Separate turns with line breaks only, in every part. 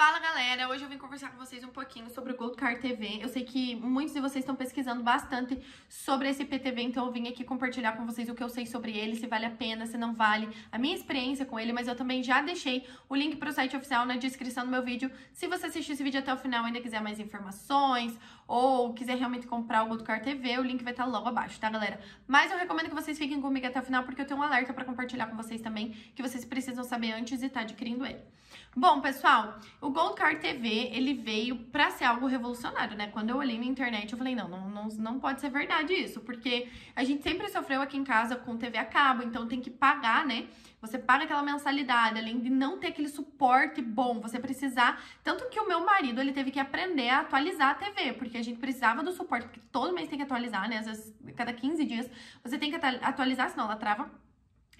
Fala galera, hoje eu vim conversar com vocês um pouquinho sobre o Gold Car TV. Eu sei que muitos de vocês estão pesquisando bastante sobre esse PTV, então eu vim aqui compartilhar com vocês o que eu sei sobre ele, se vale a pena, se não vale, a minha experiência com ele, mas eu também já deixei o link para o site oficial na descrição do meu vídeo. Se você assistir esse vídeo até o final e ainda quiser mais informações ou quiser realmente comprar o Gold Car TV, o link vai estar logo abaixo, tá galera? Mas eu recomendo que vocês fiquem comigo até o final porque eu tenho um alerta para compartilhar com vocês também que vocês precisam saber antes de estar adquirindo ele. Bom, pessoal, o Gold Car TV, ele veio pra ser algo revolucionário, né? Quando eu olhei na internet, eu falei, não, não, não, não pode ser verdade isso, porque a gente sempre sofreu aqui em casa com TV a cabo, então tem que pagar, né? Você paga aquela mensalidade, além de não ter aquele suporte bom, você precisar. Tanto que o meu marido, ele teve que aprender a atualizar a TV, porque a gente precisava do suporte, porque todo mês tem que atualizar, né? Às vezes, cada 15 dias, você tem que atualizar, senão ela trava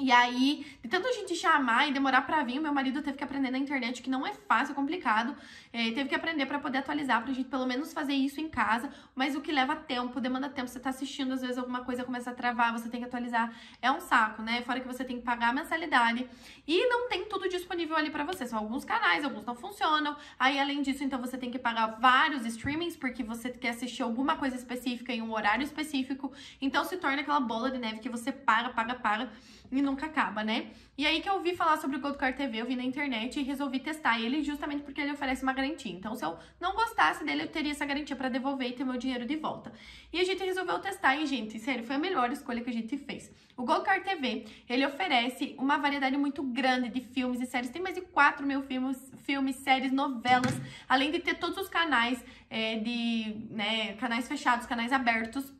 e aí, de tanto a gente chamar e demorar pra vir, meu marido teve que aprender na internet, que não é fácil, é complicado. É, teve que aprender para poder atualizar, pra gente pelo menos fazer isso em casa. Mas o que leva tempo, demanda tempo. Você tá assistindo, às vezes alguma coisa começa a travar, você tem que atualizar. É um saco, né? Fora que você tem que pagar a mensalidade. E não tem tudo disponível ali para você. São alguns canais, alguns não funcionam. Aí, além disso, então você tem que pagar vários streamings, porque você quer assistir alguma coisa específica em um horário específico. Então se torna aquela bola de neve que você paga, paga, paga e nunca acaba, né? E aí que eu ouvi falar sobre o Goldcard TV, eu vi na internet e resolvi testar ele justamente porque ele oferece uma garantia. Então, se eu não gostasse dele, eu teria essa garantia para devolver e ter meu dinheiro de volta. E a gente resolveu testar e, gente, sério, foi a melhor escolha que a gente fez. O Goldcard TV, ele oferece uma variedade muito grande de filmes e séries. Tem mais de 4 mil filmes, filmes séries, novelas, além de ter todos os canais é, de, né, canais fechados, canais abertos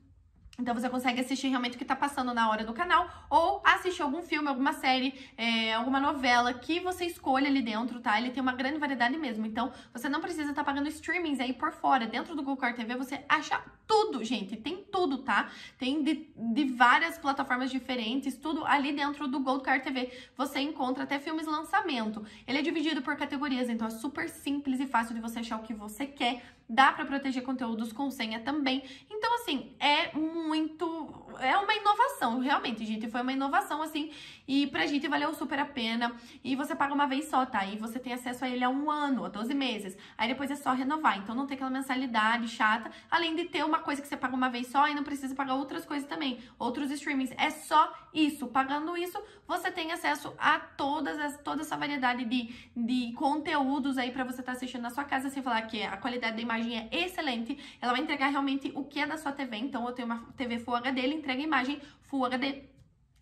então você consegue assistir realmente o que tá passando na hora do canal ou assistir algum filme, alguma série, é, alguma novela que você escolha ali dentro, tá? Ele tem uma grande variedade mesmo. Então você não precisa estar tá pagando streamings aí por fora. Dentro do Google TV você acha tudo, gente. Tem tudo, tá? Tem de, de várias plataformas diferentes, tudo ali dentro do Gold Car TV. Você encontra até filmes lançamento. Ele é dividido por categorias, então é super simples e fácil de você achar o que você quer dá para proteger conteúdos com senha também. Então, assim, é muito. É uma inovação, realmente, gente. Foi uma inovação, assim, e pra gente valeu super a pena. E você paga uma vez só, tá? E você tem acesso a ele há um ano, a 12 meses. Aí depois é só renovar. Então não tem aquela mensalidade chata, além de ter uma coisa que você paga uma vez só e não precisa pagar outras coisas também, outros streamings. É só isso. Pagando isso, você tem acesso a todas as, toda essa variedade de, de conteúdos aí para você estar tá assistindo na sua casa, sem falar que a qualidade da imagem é excelente, ela vai entregar realmente o que é da sua TV. Então, eu tenho uma TV Full HD, ele entrega imagem Full HD.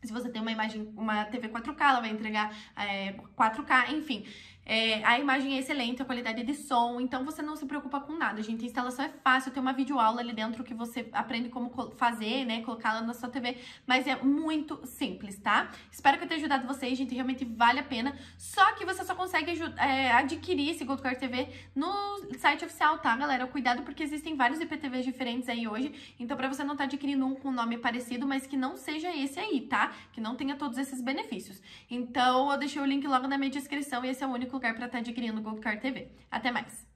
Se você tem uma imagem, uma TV 4K, ela vai entregar é, 4K, enfim. É, a imagem é excelente, a qualidade de som, então você não se preocupa com nada, gente. A instalação é fácil, tem uma videoaula ali dentro que você aprende como fazer, né? Colocá-la na sua TV, mas é muito simples, tá? Espero que eu tenha ajudado vocês, gente. Realmente vale a pena. Só que você só consegue é, adquirir esse Gold Card TV no site oficial, tá, galera? Cuidado porque existem vários IPTVs diferentes aí hoje, então pra você não estar tá adquirindo um com nome parecido, mas que não seja esse aí, tá? Que não tenha todos esses benefícios. Então eu deixei o link logo na minha descrição e esse é o único lugar para estar tá adquirindo Gold Card TV. Até mais!